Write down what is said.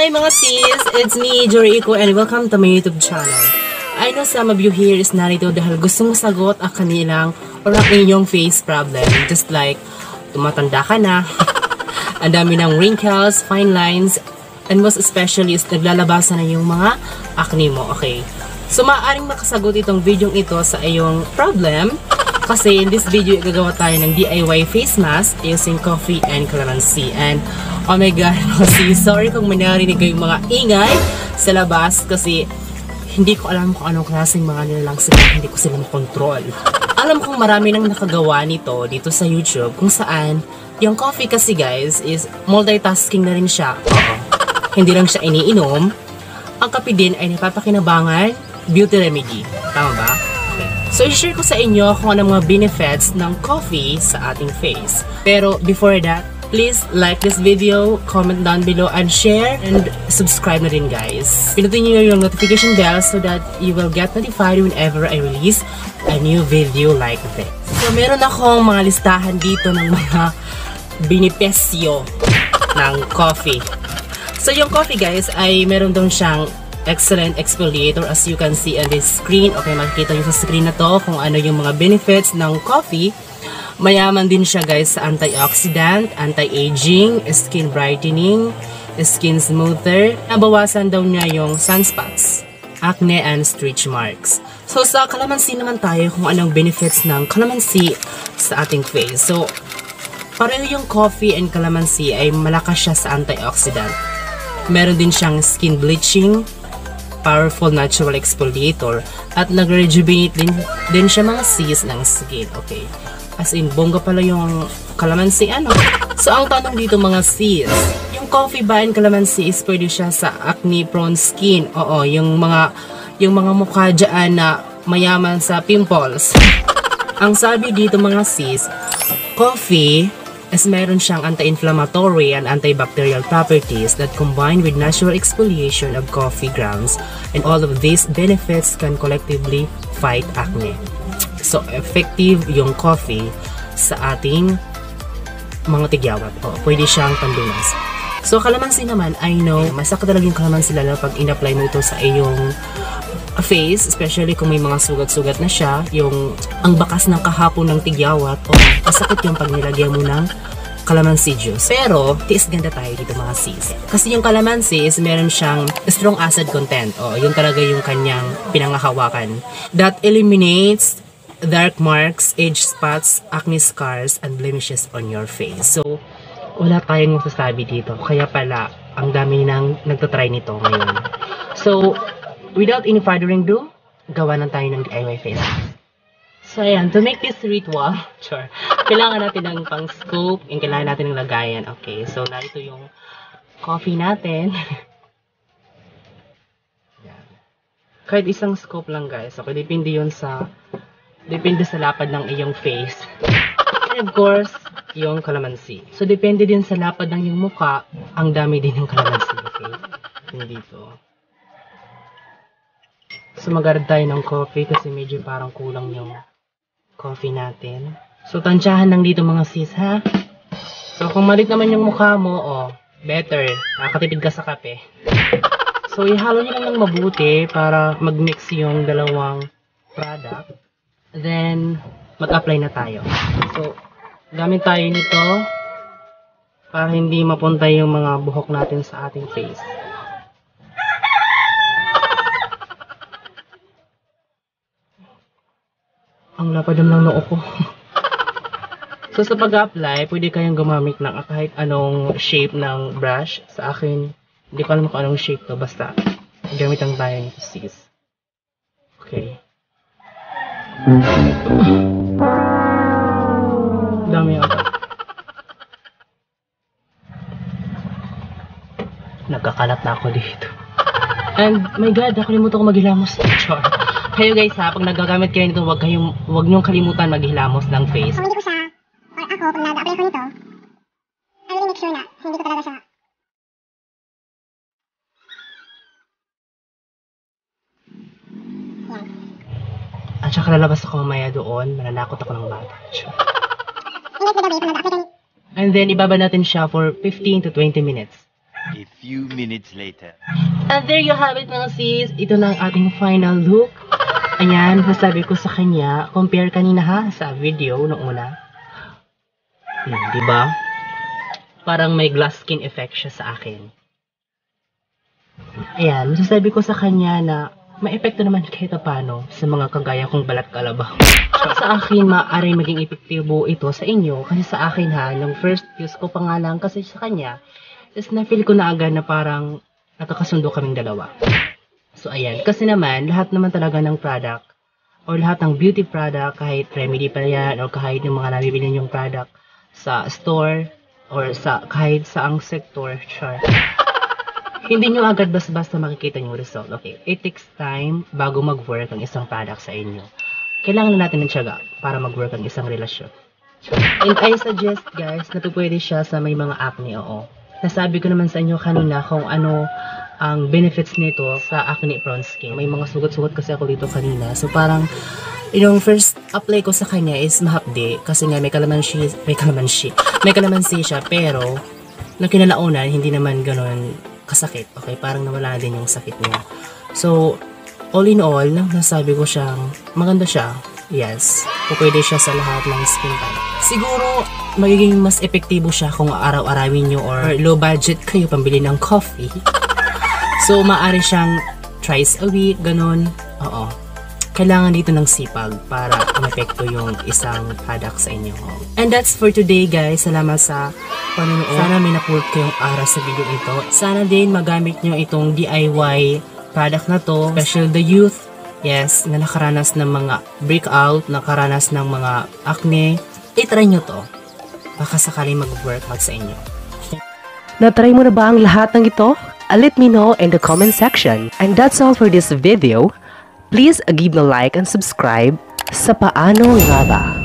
Hi mga sis! It's me, Jorico, and welcome to my YouTube channel. I know some of you here is narito dahil gustong masagot ang kanilang or ang inyong face problem. Just like, tumatanda ka na, ang dami ng wrinkles, fine lines, and most especially is naglalabasan na yung mga acne mo. Okay. So, maaaring makasagot itong video ito sa iyong problem kasi in this video, gagawa tayo ng DIY face mask using coffee and calamansi. And, oh my god, si sorry kung may narinig kayong mga ingay sa labas kasi hindi ko alam kung anong klaseng mga nilalang sila, hindi ko sila makontrol. Alam kong marami nang nakagawa nito dito sa YouTube kung saan yung coffee kasi guys is multitasking na rin siya. Oo. Hindi lang siya iniinom. Ang kape din ay napapakinabangan beauty remedy. Tama ba? So, i-share ko sa inyo kung ano mga benefits ng coffee sa ating face. Pero before that, please like this video, comment down below, and share, and subscribe na rin guys. Pinutin nyo yung notification bell so that you will get notified whenever I release a new video like this. So, meron akong mga listahan dito ng mga benepisyo ng coffee. So, yung coffee guys ay meron doon siyang excellent exfoliator as you can see on this screen. Okay, makikita nyo sa screen na to kung ano yung mga benefits ng coffee. Mayaman din siya guys sa antioxidant, anti-aging, skin brightening, skin smoother. Nabawasan daw niya yung sunspots, acne, and stretch marks. So sa kalamansi naman tayo kung anong benefits ng kalamansi sa ating face. So, pareho yung coffee and kalamansi ay malakas siya sa antioxidant. Meron din siyang skin bleaching, powerful natural exfoliator at nag-rejuvenate din, din siya mga sis ng skin. Okay. As in, bongga pala yung kalamansi ano. So, ang tanong dito mga sis, yung coffee ba and kalamansi is pwede siya sa acne prone skin? Oo, yung mga yung mga mukha dyan na mayaman sa pimples. ang sabi dito mga sis, coffee as meron siyang anti-inflammatory and antibacterial properties that combine with natural exfoliation of coffee grounds and all of these benefits can collectively fight acne. So, effective yung coffee sa ating mga tigyawat. O, pwede siyang pandunas. So, kalamansi naman, I know, masakit talaga yung kalamansi lalo pag in-apply mo ito sa iyong face, especially kung may mga sugat-sugat na siya, yung ang bakas ng kahapon ng tigyawat, o masakit yung pag nilagyan mo ng calamansi juice. Pero, tiis ganda tayo dito mga sis. Kasi yung calamansi is meron siyang strong acid content. O, yun talaga yung kanyang pinangahawakan. That eliminates dark marks, age spots, acne scars, and blemishes on your face. So, wala tayong masasabi dito. Kaya pala, ang dami nang nagtatry nito ngayon. So, without any further ado, gawa na tayo ng DIY face. So, ayan. To make this ritual, sure, kailangan natin ng pang scoop, and kailangan natin ng lagayan. Okay, so, narito yung coffee natin. Kahit isang scoop lang, guys. Okay, depende yun sa, depende sa lapad ng iyong face. And of course, yung kalamansi. So, depende din sa lapad ng iyong muka, ang dami din ng kalamansi. Okay? Yung dito. So, mag-add tayo ng coffee kasi medyo parang kulang yung coffee natin. So, tansyahan lang dito mga sis, ha? So, kung malit naman yung mukha mo, oh, better. Nakakatipid ka sa kape. So, ihalo nyo lang ng mabuti para mag-mix yung dalawang product. Then, mag-apply na tayo. So, gamit tayo nito para hindi mapunta yung mga buhok natin sa ating face. Ang lapad ng noo ko. so, sa pag-apply, pwede kayong gumamit ng kahit anong shape ng brush. Sa akin, hindi ko alam kung anong shape to. Basta, gamit ang tayo nito, sis. Okay. Dami ako. Nagkakalat na ako dito. And, my God, nakalimutan ko maghilamos. Char. Kayo guys ha, pag nagagamit kayo nito, wag kayong, wag niyong kalimutan maghilamos ng face. Kung hindi ko siya, or ako, pag nag-apply ko nito, I will make sure na hindi ko talaga siya At saka lalabas ako mamaya doon, mananakot ako ng bata. And then, ibaba natin siya for 15 to 20 minutes. A few minutes later. And there you have it mga sis. Ito na ang ating final look. Ayan, nasabi ko sa kanya, compare kanina ha, sa video nung una. Hmm, di ba? Parang may glass skin effect siya sa akin. Ayan, masasabi ko sa kanya na may epekto naman kahit paano sa mga kagaya kong balat kalabaw. sa akin, maaari maging epektibo ito sa inyo. Kasi sa akin ha, nung first use ko pa nga lang kasi sa kanya, is na-feel ko na agad na parang nakakasundo kaming dalawa. So, ayan. Kasi naman, lahat naman talaga ng product or lahat ng beauty product, kahit remedy pa yan or kahit yung mga nabibili yung product sa store or sa kahit sa ang sector, sure. Hindi nyo agad basta-basta makikita yung result. Okay, it takes time bago mag-work ang isang product sa inyo. Kailangan na natin ng tiyaga para mag-work ang isang relasyon. And I suggest guys na pwede siya sa may mga acne, oo. Nasabi ko naman sa inyo kanina kung ano ang benefits nito sa acne prone skin. May mga sugat-sugat kasi ako dito kanina. So parang yung first apply ko sa kanya is mahapdi kasi nga may kalamansi, may kalamansi, may kalamansi siya pero na kinalaunan hindi naman ganoon kasakit. Okay, parang nawala na din yung sakit niya. So, all in all, nasabi ko siyang maganda siya. Yes, pwede siya sa lahat ng skin type. Siguro, magiging mas epektibo siya kung araw-arawin nyo or low budget kayo pambili ng coffee. So, maaari siyang twice a week, ganun. Oo. Kailangan dito ng sipag para umepekto yung isang product sa inyo. And that's for today, guys. Salamat sa panonood. Sana may napulot kayong aral sa video ito. Sana din magamit nyo itong DIY product na to. Special the youth. Yes, na nakaranas ng mga breakout, nakaranas ng mga acne. I-try nyo to. Baka sakaling mag-workout sa inyo. Natry mo na ba ang lahat ng ito? Uh, Let me know in the comment section. And that's all for this video. Please give a like and subscribe sa Paano Nga Ba?